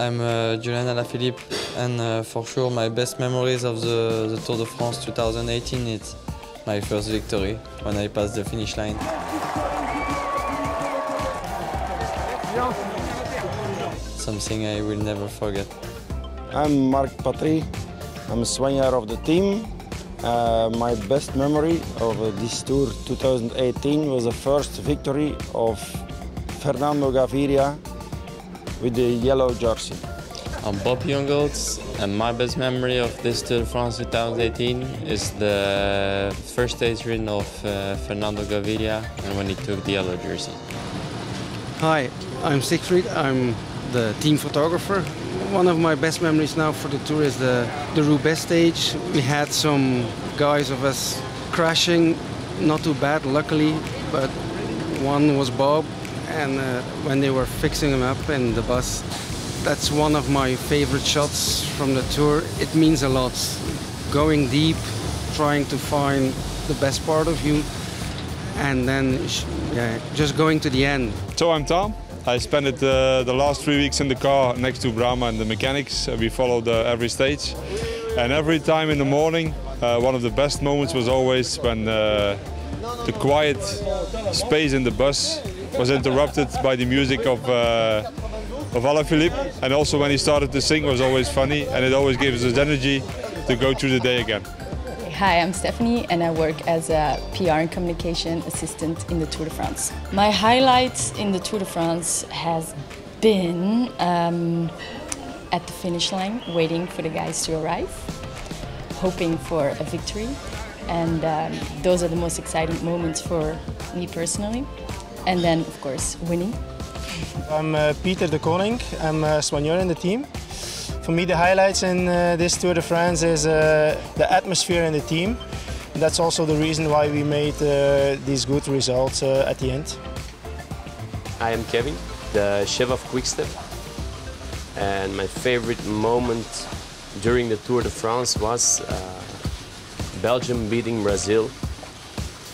I'm uh, Julian Alaphilippe and uh, for sure my best memories of the, the Tour de France 2018 is my first victory when I passed the finish line. Something I will never forget. I'm Marc Patry. I'm a soigneur of the team. Uh, my best memory of this Tour 2018 was the first victory of Fernando Gaviria with the yellow jersey. I'm Bob Jungels, and my best memory of this Tour de France 2018 is the first stage win of uh, Fernando Gaviria and when he took the yellow jersey. Hi, I'm Siegfried. I'm the team photographer. One of my best memories now for the tour is the, the Roubaix stage. We had some guys of us crashing, not too bad, luckily, but one was Bob, and uh, when they were fixing him up in the bus, that's one of my favorite shots from the tour. It means a lot. Going deep, trying to find the best part of you, and then yeah, just going to the end. So I'm Tom. I spent uh, the last three weeks in the car next to Brahma and the mechanics. We followed uh, every stage. And every time in the morning, uh, one of the best moments was always when uh, the quiet space in the bus was interrupted by the music of, uh, of Alaphilippe. And also when he started to sing was always funny and it always gives us energy to go through the day again. Hi, I'm Stephanie and I work as a PR and communication assistant in the Tour de France. My highlights in the Tour de France has been um, at the finish line, waiting for the guys to arrive, hoping for a victory. And um, those are the most exciting moments for me personally. And then, of course, winning. I'm uh, Peter de Koning. I'm a soigneur in the team. For me, the highlights in uh, this Tour de France is uh, the atmosphere in the team. And that's also the reason why we made uh, these good results uh, at the end. I am Kevin, the chef of Quickstep. And my favorite moment during the Tour de France was uh, Belgium beating Brazil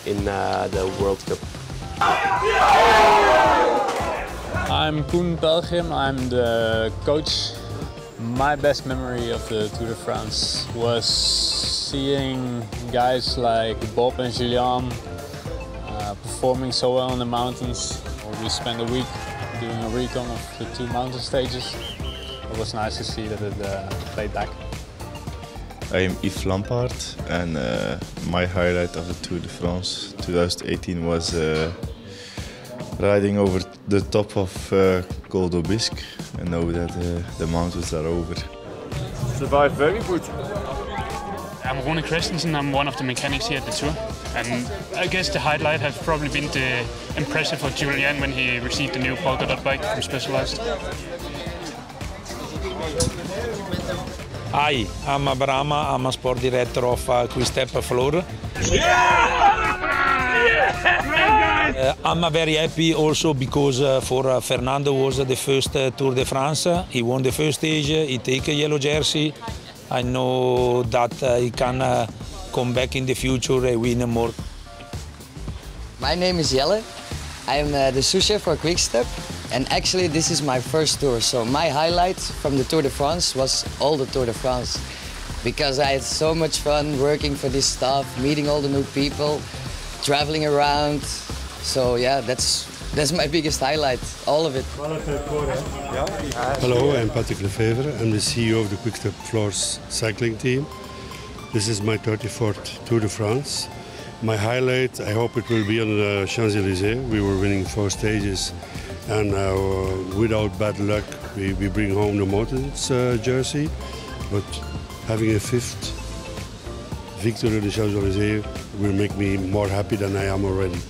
in uh, the World Cup. I'm Koen Pelgrim, I'm the coach my best memory of the Tour de France was seeing guys like Bob and Julian uh, performing so well in the mountains. We spent a week doing a recon of the two mountain stages. It was nice to see that it uh, played back. I am Yves Lampaert and uh, my highlight of the Tour de France 2018 was uh, riding over the top of uh, Col d'Aubisque and know that uh, the mountains are over. Survived very good. I'm Rune Christensen, I'm one of the mechanics here at the tour. And I guess the highlight has probably been the impressive of Julian when he received the new polka dot bike from Specialized. Hi, I'm Brahma, I'm a sport director of uh, Quickstep Floor. Uh, I'm uh, very happy also because uh, for uh, Fernando was the first uh, Tour de France. He won the first stage, he take a yellow jersey. I know that uh, he can come back in the future and win more. My name is Jelle. I'm the sous chef for Quickstep. And actually this is my first tour. So my highlight from the Tour de France was all the Tour de France. Because I had so much fun working for this staff, meeting all the new people, traveling around. So yeah, that's that's my biggest highlight, all of it. Hello, I'm Patrick Lefevere. I'm the CEO of the Quickstep Floors cycling team. This is my 34th Tour de France. My highlight, I hope it will be on the Champs-Élysées. We were winning four stages and uh, without bad luck, we, we bring home the Mountains uh, jersey. But having a fifth victory in the Champs-Élysées will make me more happy than I am already.